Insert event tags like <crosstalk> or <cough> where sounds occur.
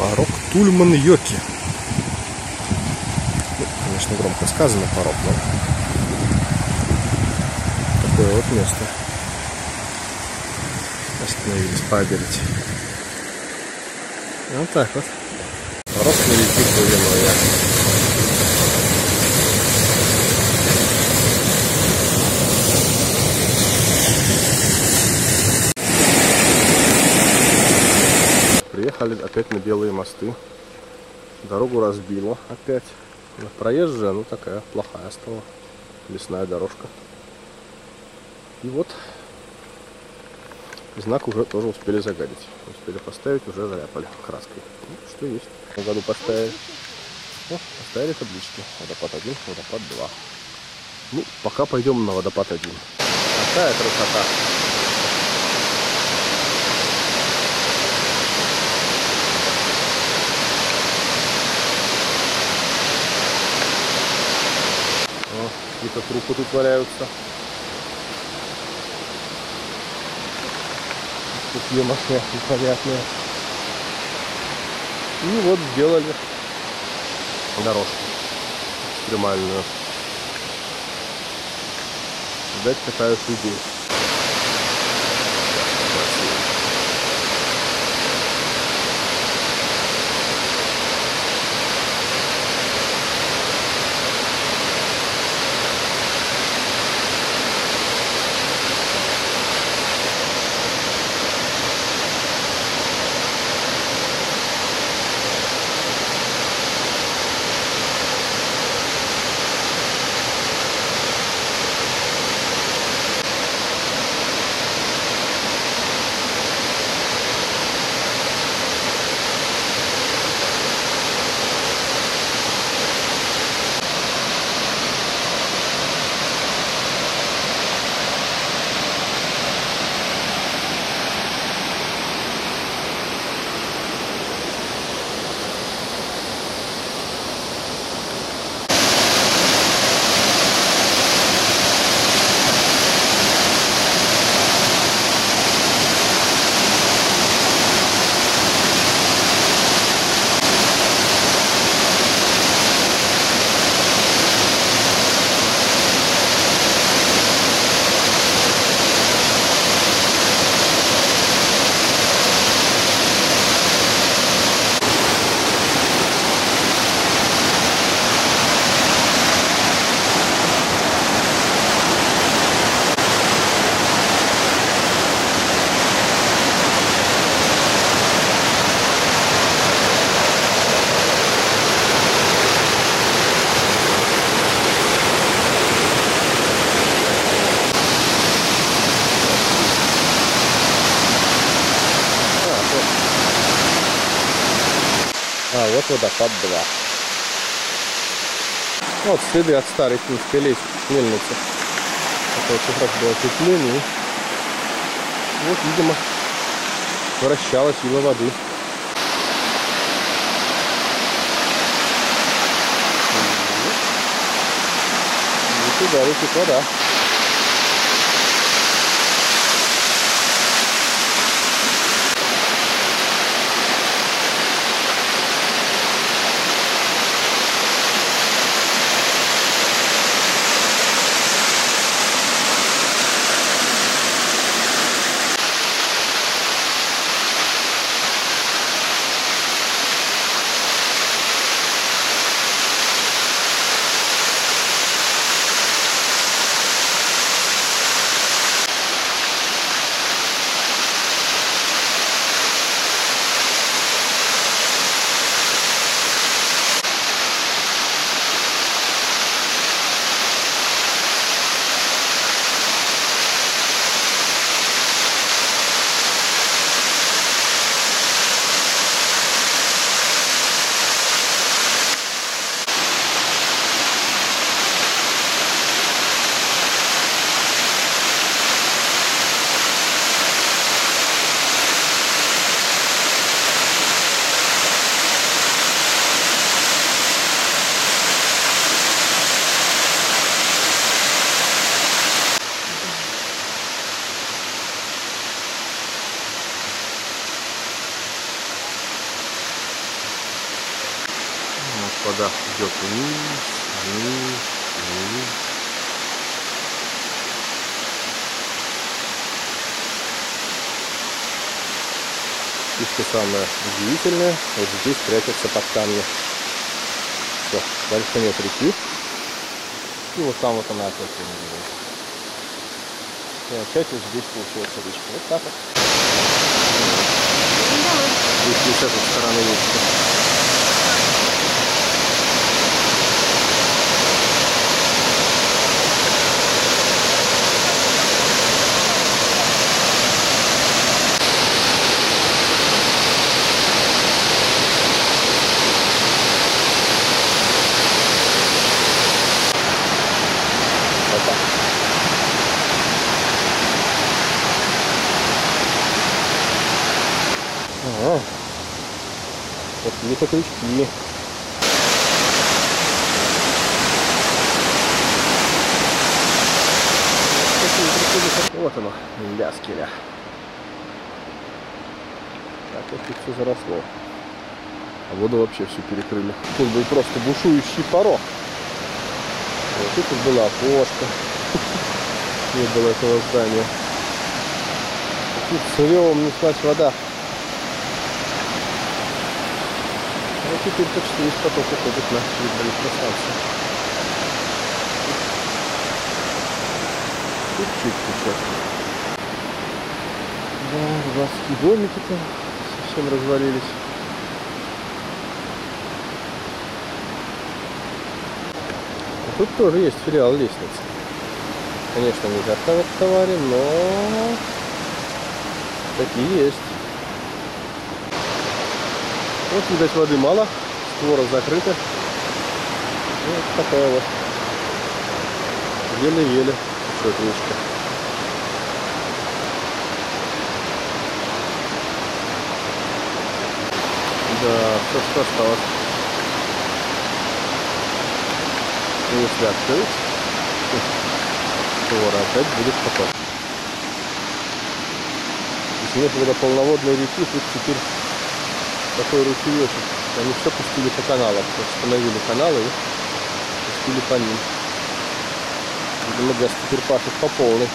Порог Тульман-Йоки. Ну, конечно, громко сказано порог, но такое вот место. Остановились пообедать. Вот так вот. Порог на реки Куриное. Приехали опять на белые мосты. Дорогу разбило опять. Проезжая, ну такая плохая стала. Лесная дорожка. И вот знак уже тоже успели загадить. Успели поставить, уже заляпали краской. Ну, что есть. В году поставили. О, поставили таблички. Водопад 1, водопад 2. Ну, пока пойдем на водопад 1. Какая красота. О, трупы тут валяются. Такие машины непонятные. И вот сделали дорожку экстремальную. Видать, катают людей. Водопад 2. Вот следы от старой финской лестницы, мельницы. Это вот как раз было ответвление. Вот, видимо, вращалась сила воды. И туда летит вода. Вода идет вниз, вниз, вниз. И что самое удивительное, вот здесь прячется под камни. Все, дальше нет реки. И вот там вот она опять. И опять вот здесь получается речка. Вот так вот. Здесь не с этой стороны речка. Вот так. Ага. Какие-то крючки. Вот оно, ляскеля. Так вот тут все заросло. А воду вообще всю перекрыли. Тут был просто бушующий порог. Вот и тут было окошко. <laughs> Не было этого здания. Тут с ревом неслась вода. Теперь почти весь поток уходит на гидроэлектростанцию. Чуть-чуть. Да, рыбацкие домики-то совсем развалились. А Тут тоже есть филиал лестницы. Конечно, не жарко в товаре, но такие есть. Вот, видать, воды мало, створа закрыта. Вот такая вот. Еле-еле течет речка. Да, все, что осталось. И Если открыть, створа опять будет поток. Если нет до полноводной реки, тут теперь такой ручеечек. Они все пустили по каналам. Установили каналы и пустили по ним. Видимо, газ теперь по полной.